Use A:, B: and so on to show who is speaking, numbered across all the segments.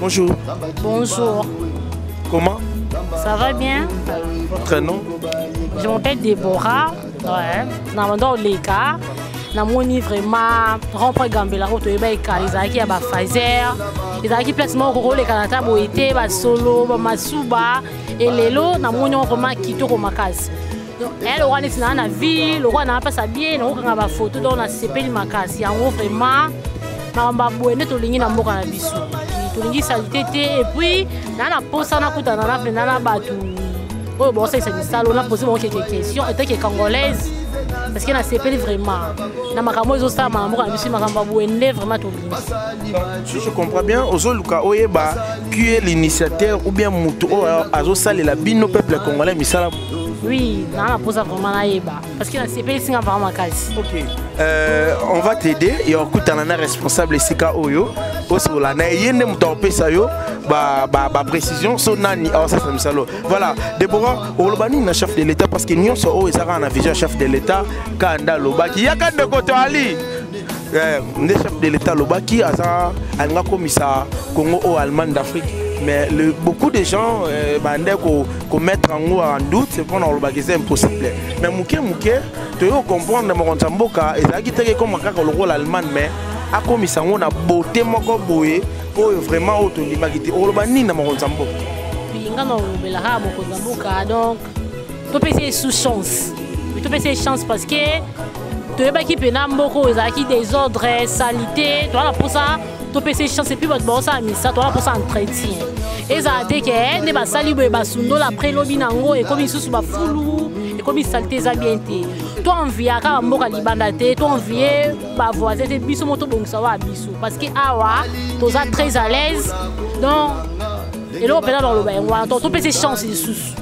A: Bonjour.
B: Bonjour.
A: Comment
B: Ça va bien
A: Votre nom
B: Je m'appelle Déborah. Ouais. Namando Leka. namoni vraiment rompre gambela oyo toyeba ekala ezalaki ya bafaser ezalaki place moko kokolekana ata boye te basolo bamasuba elelo namoni yango vraiment kitoko makasi naye lokola neti naa na vie lokola naa mpasa bie nakokanga bafoto donc nasepeli makasi yango vraiment makambo ya boye nde tolingi na mboka na biso tolingi salite te epuis naa na mposa nakutana na mpenza na bato oyo baosalisa misalo na posi bango keke question etake congolaise parce que nasepeli vraiment na makambo ezosalama na mboka na biso makambo ya boye nde vraiment tolingi
A: si je comprends bien ozoluka oyeba qui est l'initiateur ou bien motu oyo azosalela bino peuple congolais misala
B: Oui, dans la pose vraiment naïba. Parce que c'est pas ici vraiment casse.
A: Ok. Euh, on va t'aider et on coûte un responsable Sika Oyo. Oso la na yende muto pesa yo ba ba ba précision so nani oh ça fait salo. Voilà, Deborah Olobani na chef de l'état parce que nous so o ezaka na vision chef de l'état kanda lobaki yaka de koto ali. Eh, nde chef de l'état lobaki aza alinga komisa Congo au Allemagne d'Afrique mais le, beaucoup de gens euh, bandeko komettre yango en doute mpo na kolobaka eza impossible mais moke moke toyei kocomprendre mokonzi ya mboka ezalaki teke ekoma kaka lokola allemagne mais akomisa yango na bote moko boye oyo vraiment oyo tondimaki te okoloba nini na mokonzi ya mboka
B: nga na olobelaka mokonzi ya mboka donc topesi ye sous chance topesi ye chance parce que toyebaki mpena mboka oyo ezalaki desordre salite toza na mposa topesa chance epuis bato baosala misato wana mposa entretien ezala te ke eh, nde basali boye basundola après lobi na yango ekomi lisusu bafulu ekomi salite eza bien te to envia kaka bamboka libanda te to envie bavoisin te biso mo tobongisa wa biso parce que awa toza très à l'aise donc eloko mpenza nakoloba yango wana topesa chance lisusu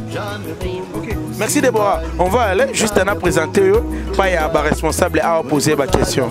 A: merci débora on va aller juste ana présente yo pa ya baresponsable awa poser
C: baquestion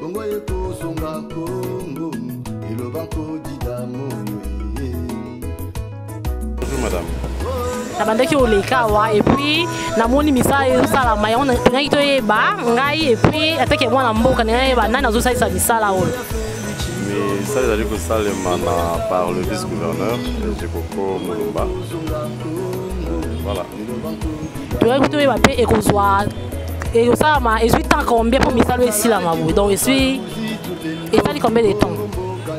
C: Kongo ekosunga Kongo eloba kodida moyo ye.
D: Bonjour madame.
B: nabandaki koleka awa epuis namoni misala ezosalama yango nalingaki toyeba ngai epuis atake mwana mboka ndenge nayeba nani azosalisa misala oyo
D: misala ezali kosalema na par le vice gouverneur jekoko molumba voilà
B: toyaki toyeba mpe ekozwa ekosalama ezwi temps combien mpo misala esilama boye donc ezwi etali combien de temps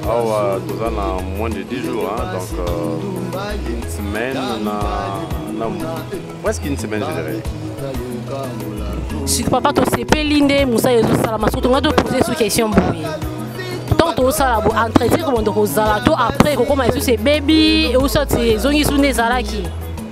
D: awa toza na moins de 10 jours hein, donc euh, une semaine na, na presque une semaine je dirais
B: sik papa tosepeli nde mosala ezosalama soki tongai topose so question boye ntango tozosala bo entretien komanda kozala to après kokoma lisusu ebebi eusa ti ezongi su nde ezalaki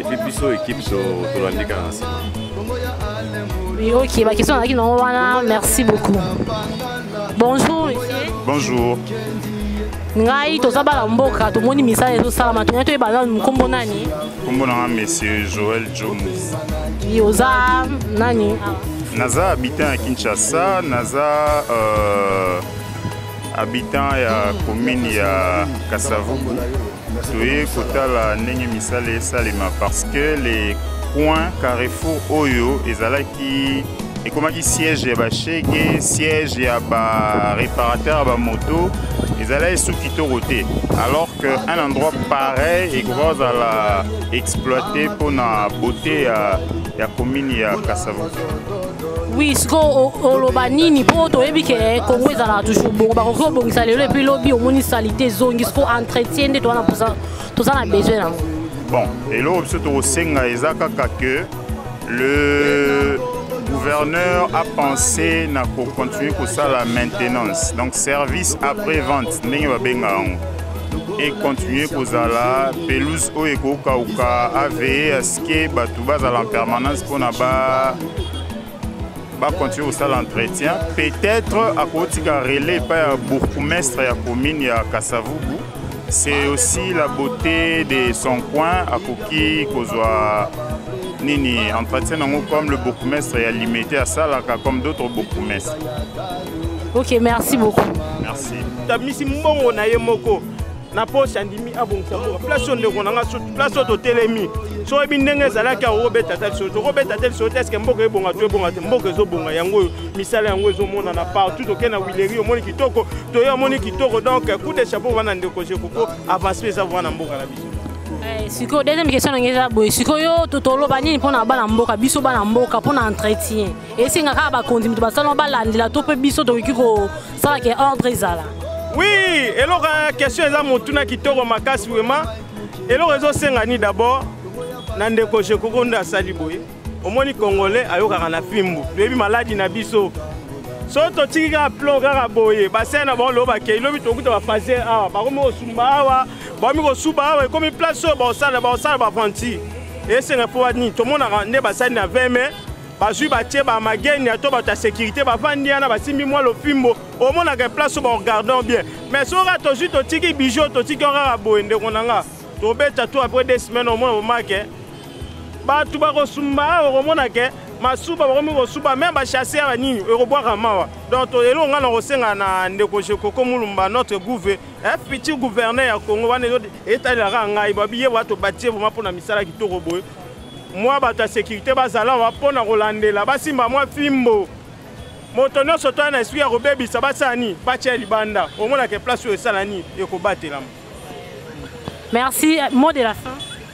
D: epuis biso ekipe tolandi kaka na nsima
B: oyoki bakestion azalaki nango wana merci beaucoup bonjour monsieur
E: bonjour
B: ngai toza bana mboka tomoni misala ezosalama toyai toyeba nanu nkombo nani
E: nkombo nanga monsieur joel jomo
B: ye oza nani
E: naza habitant ya kinshasa naza euh, habitant ya commune ya kasavubu toye kotala ndenge misala esalema parce que les coins carrefour oyo ezalaki ekomaki siège ya bashege siège ya baréparateur ya bamoto ezalaki su kitoko te alors que un endroit pareil ekoki kozala exploité mpona beauté ya, ya commune ya kasavubu
B: oui sikoyo oloba nini mpo toyebi ke eh, congo ezalaka toujours bongo bakoki kobongisa lelo epuis lobi omoni salite ezongi sikoyo entretien nde towana mposa toza na besoin yango
E: bon eloko biso tokosenga eza kaka ke le gouverneur a pensé na kocontinue kosala maintenance donc service après vente ndenge babenga yango ekontinue kozala pelouse oyo ekokauka aveye aske bato bazala en permanence mpona ba bakontinue kosala entretien peut-être akotika relais epai ya bourgmestre ya commune ya kasavubu c'est aussi la beauté de son coin akoki kozwa nini entretien yango comme le bourgmestre ya limete asalaka comme d'autres bourgmestre
B: ok merci beaucoup
E: merci
F: tamisi mbongo na ye moko na posi andimi abongisa mboka place oyo ndeko na nga place oyo totelemi so oyebi ndenge ezalaki yango obeta ata lisolo tokobeta te lisolo te eske mboka ebonga to ebonga te mboka ezobonga yango oyo misala yango ezomonana partout tokei na wileri omoni kitoko toye omoni kitoko donc coup de chapeau wana ndeko jekoko avancement eza wana mboka na biso
B: Eh, sikoyo deuxième question na ngai eza boye sikoyo toloba nini mpo na bana mboka biso bana mboka mpo na entretien esenga kaka bakonzi moto basalama balandela to mpe biso tokoki sala ke ordre ezala
F: oui eloko ya question eza motuna kitoko makasi wema eloko ezosenga ni d'abord na ndeko jekoko nde asali boye omoni congolais ayokaka na fimbu toyebi maladi na biso soki totiki kaka plon kaka boye basene na bango loo bakei lobi tokuta bafaser awa bakomi kosumba awa bakomi kosuba awa ekomi place oyo baosala baosala baventure esenga mpo nini tomonaka nde basali na 20 mai bazwi batie ba magenia to bato ya sécurité bavandi yana basimbi mwa lofimbo omonaka place oyo baregardon bien mais soki kaka tozwi totiki bijo totiki yango kaka boye ndeko na nga tobeta to après deux semaines omona bomake bato bakosumba awa okomona ke masuba bakomi kosuba meme bachasse ya banini ekobwaka mawa donc eloko ngai nakosenga na ndeko jekoko mulumba notre gouve eh, futur gouverneur ya congo wana etalelaka ngai babiye bato batie vraimen mpo na misala kitoko boye mwa bato ya sekirite bazala awa mpo na kolandela basimba mwa fimbo moto nyonso toya na esprit ya kobebisa basala nini batya libanda omonake place oyo esala nini ekobatelama
B: merci mot de la fin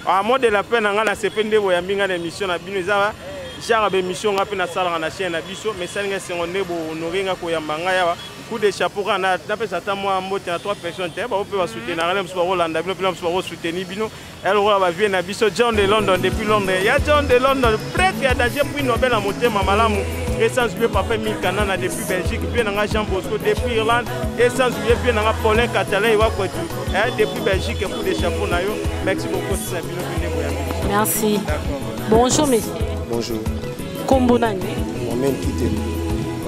F: ah, mot de la fin na ngai nasepe nde boyambi ngai na émission na bino eza genre baémission ngai mpe nasalaka na chaine na biso mais esali ngai esengo nde bohonore ngai koyamba ngai awa coup de chapeau kaka napesa ata mwa mbote na trois personnes te bao mpe basutenaka na mosusu bakolanda bino mpe na mosusu bakosoutenir bino ya lokola bavie na biso john de london depuis londres ya john de london prêtre ya danger prix nobel ya motema malamu essence vie papa emile kanana depuis belgique vie na nga jean bosco depuis irlande essence vie vie na nga paulin catalin wa kwetu eh, depuis belgique coup de chapeau na yo merci beaucoup sina bino bindeko ya
B: merci bonjour monsieur
G: bonjour
B: kombo nani
G: mohamed
B: kitelo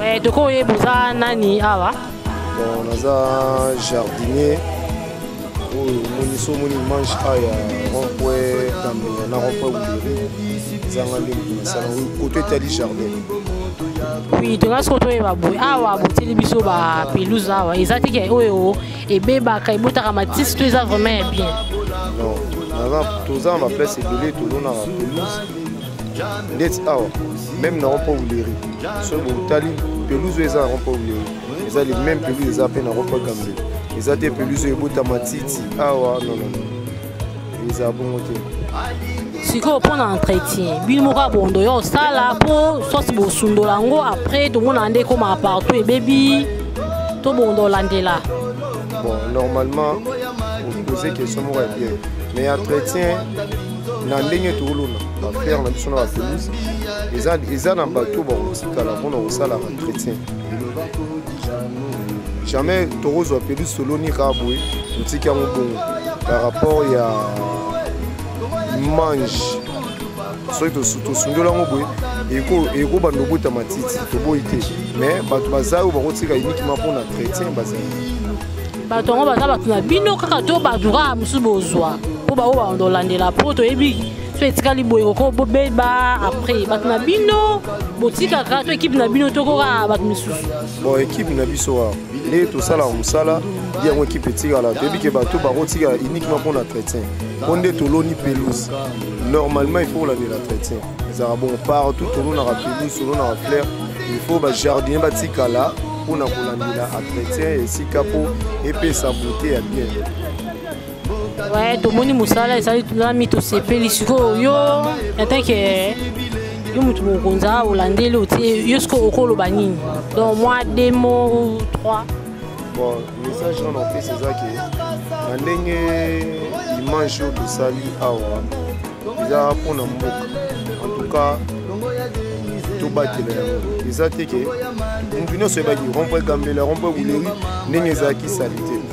B: eh, tokoyeba oza nani awa
G: bon naza jardinier oyo omoni so omoni manche a ya rond-point kambenga na rond-point wuleri ezanga nde moto nasala koto etali jardin
B: oui toza soko toyeba boye awa boteli biso bapelouse awa eza te ke oyo ebebaka ebotaka matisi to eza vraiment ya bien
G: non toza na baplace ebele tolonaka pelouse ndeti awa meme na rond-point wuleri soki botali pelouse oyo eza na rond-point wuleri eza le même pelouse eza mpe na ropa gambe eza te pelouse oyo ebota matiti awa ah, nonono eza bongo te
B: sikoyo mpo na entretien bino moko abondo yo osala mpo sosi bosundola yango après tomonaka nde ekoma partout ebebi to bondo olandela
G: bon normalement opose question moko ya bien mais entretien na ndenge tokolona bafere na biso na bapelouse eza na bato bakotikala mpona kosala entretien jamais tokozwa pelu solo nika boye totiki yango bongo par rapport ya mange soki tosundoli yango boye ekobanda obota matiti toboyi te mais bato baza oyo bakotika uniquement mpo na chrétien bazali
B: bato yango baza bato na bino kaka to bato kaka mosusu bozwa mpo baoyo baolandela mpo toyebi so etikali boye koko bobeba après bato na bino botikaka to ekipe na bino tokoka bato mosusu
G: bon ekipe na biso wa nde tosalaka mosala ye yango ekipe etikala toyebi ke bato bakotikala uniquement mpo na traitien mpo nde toloni pelouse normalement il faut kolandela traitien ezalaka bongo partout tolonaka pelouse tolonaka flair il faut bajardinier batikala mpo na kolandela atretien esika mpo epesa bote ya bien
B: Ouais, tomoni mosala ezali nami tosepeli sikoyo yo entanke eh, yo moto mokonzi a olandeli otie yo sikoyo okoloba nini donc mwa deux mots trois
G: bon message wana opesa eza ke na ndenge image oyo tosali awa eza mpo na mboka en tout cas tobatela yango eza te ke moto nyonso oyebaki rompoint gambela rompoint guleri ndenge ezalaki sali te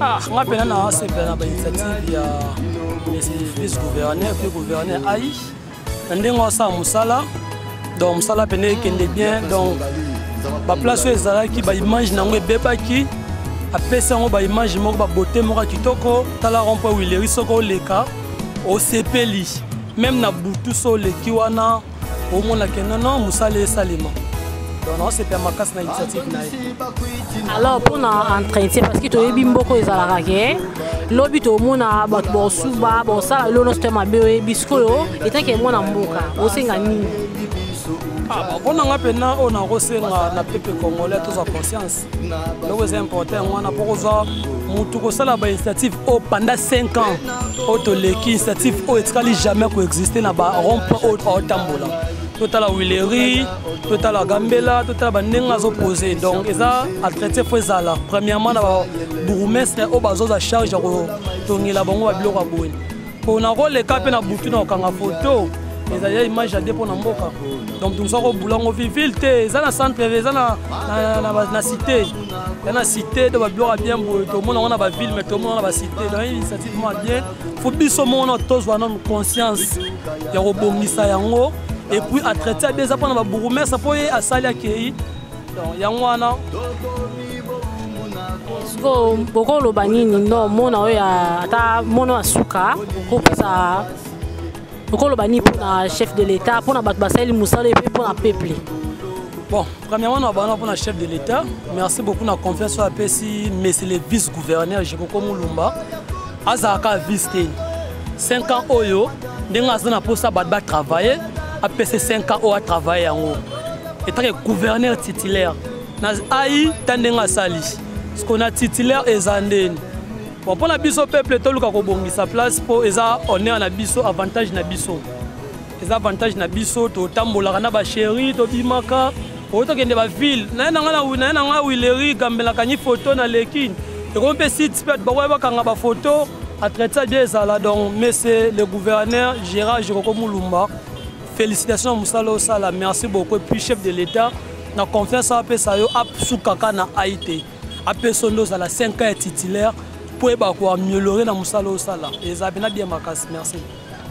H: Ah, nga pena na sepela na bainitiative ya vice gouverneur mpe gouverneur ai na ndenge wasala mosala donc mosala pene ekende bien donc baplace oyo ezalaki baimage na yango ebebaki apesi yango baimage moko babote moko ya kitoko tala rompo wileri soko oleka osepeli meme na butu so oleki wana omona ke non non mosala esalema donc naosepela makasi na initiative na ye
B: alors mpona entretien parce que toyebi mboko ezalaka ke lobi tomona bato baosuba baosala lelo nyonso te mabe oyebi sikoyo etanke mwana mboka osenga nini
H: mpo ah, na ngai mpena oyo nakosenga na pepe congolais tozwa conscience eloko eza important yango wana mpo kozwa motu kosala bainitiative oyo pendant 5 ans oyo toleki initiative oyo etikali jamais koexiste na barompe oyo aotambola totala wileri totala gambela totala bandenge azopose donc eza atraite fo ezala premièrement na babourgmestre oyo bazoza charge ya kotongela bango babiloko ya boye pona koleka mpe na butu na kokanga foto ezali ya image ya de mpo na mboka donc toza kobula yango vivile te eza na centre eza na cité eza na cité to babiloko ya bien boye tomona yango na baville mais tomona yango na bacité donc initiative moko ya bien fo biso moko na tozwa nanu conscience ya kobongisa yango epuis atraite ya bien eza mpo na babourgmestre mpo ye asali akei donc yango wana
B: sikoyo bokoloba nini no mona oyo ata mono ya suka okopesa okoloba nini mpona chef de l'état mpona bato basaleli mosala epe mpona peuple
H: bon premièrement na bana mpona chef de l'état merci beaucoup na confiance oyo apesi monsieur le vice gouverneur jekoko mulumba azala kaka vise te 5 ans oyo ndenge aza na mposa bato batravaille apese 5 ans oyo atravaille yango etake gouverneur titulaire na ai ta ndenge asali siko na titulaire eza ndeni bon mpo na biso peuple toluka kobongisa place mpo eza honneur na biso avantage na biso eza avantage na biso totambolaka na basheri tobimaka oyo tokende baville naye na ngai nawi naye na ngai wileri gambe nakangi foto na leki ekomi mpe site mpe bato bakoya bakanga bafoto atraite ça bien ezala donc monsieur le gouverneur gérard jokoko mulumba félicitations na mosala osala merci beaucoup epuis chef de l'état na confiance oyo apesa yo asukaka na ai te apesa nde ozala 5 ans ya titulaire mpo eyeba koamiolore na mosala osala eza mpena bien makasi merci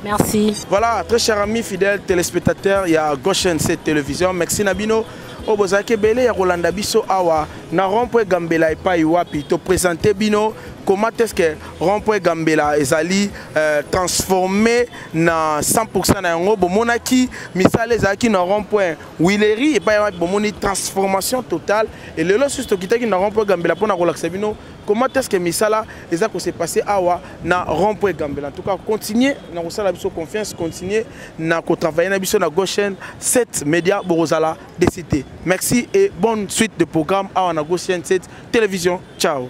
B: Merci.
A: Voilà, très cher ami fidèle téléspectateur, il y a Gauche NC Télévision. Merci Nabino. oyo bozalaki ebele ya kolanda biso awa na rond-point gambela epai wapi topresente bino comment est-ce que rond-point gambela ezali euh, transformé na 100% na yango bomonaki misala ezalaki na rond-point wileri epai wapi bomoni transformation totale e lelo susu tokitaki na rond-point gambela mpo na kolakisa bino Comment est-ce que misala eza ko se passer awa na rond-point Gambela? En tout cas, continuez na kosala biso confiance, continuez na ko travailler na biso na Goshen 7 Media Borozala DCT. Merci et bonne suite de programme awa na Goshen 7 Télévision. Ciao.